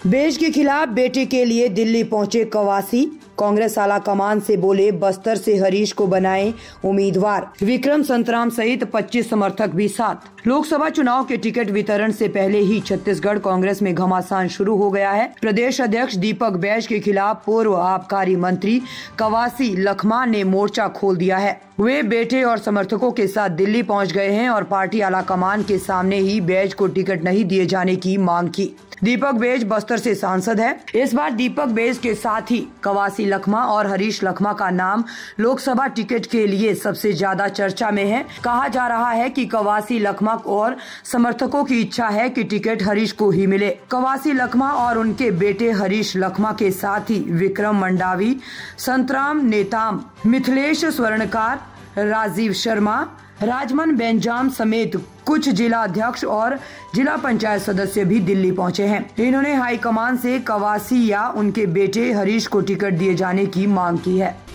Beige के खिलाफ बेटे के लिए दिल्ली पहुँचे कवासी। कांग्रेस आला कमान से बोले, बस्तर से हरीश को बनाए उम्मीदवार। विक्रम संतराम सहित 25 समर्थक भी साथ। लोकसभा चुनाव के टिकट वितरण से पहले ही छत्तीसगढ़ कांग्रेस में घमासान शुरू हो गया है। प्रदेश अध्यक्ष दीपक बैज के खिलाफ पूर्व आबकारी मंत्री कवासी लखमा ने मोर्चा खोल दिया है। वे बेटे और समर्थकों के साथ दिल्ली पहुँच गए हैं और पार्टी आला कमान के सामने ही बैज को टिकट नहीं दिए जाने की मांग की। दीपक बेज बस्तर से सांसद है। इस बार दीपक बेज के साथ ही कवासी लखमा और हरीश लखमा का नाम लोकसभा टिकट के लिए सबसे ज़्यादा चर्चा में है। कहा जा रहा है कि कवासी लखमा और समर्थकों की इच्छा है कि टिकट हरीश को ही मिले। कवासी लखमा और उनके बेटे हरीश लखमा के साथ ही विक्रम मंडावी, संतराम नेताम, मिथिलेश स्वर्णकार राजीव शर्मा, राजमन बेंजाम समेत कुछ जिला अध्यक्ष और जिला पंचायत सदस्य भी दिल्ली पहुँचे हैं। इन्होंने हाईकमान से कवासी या उनके बेटे हरीश को टिकट दिए जाने की मांग की है।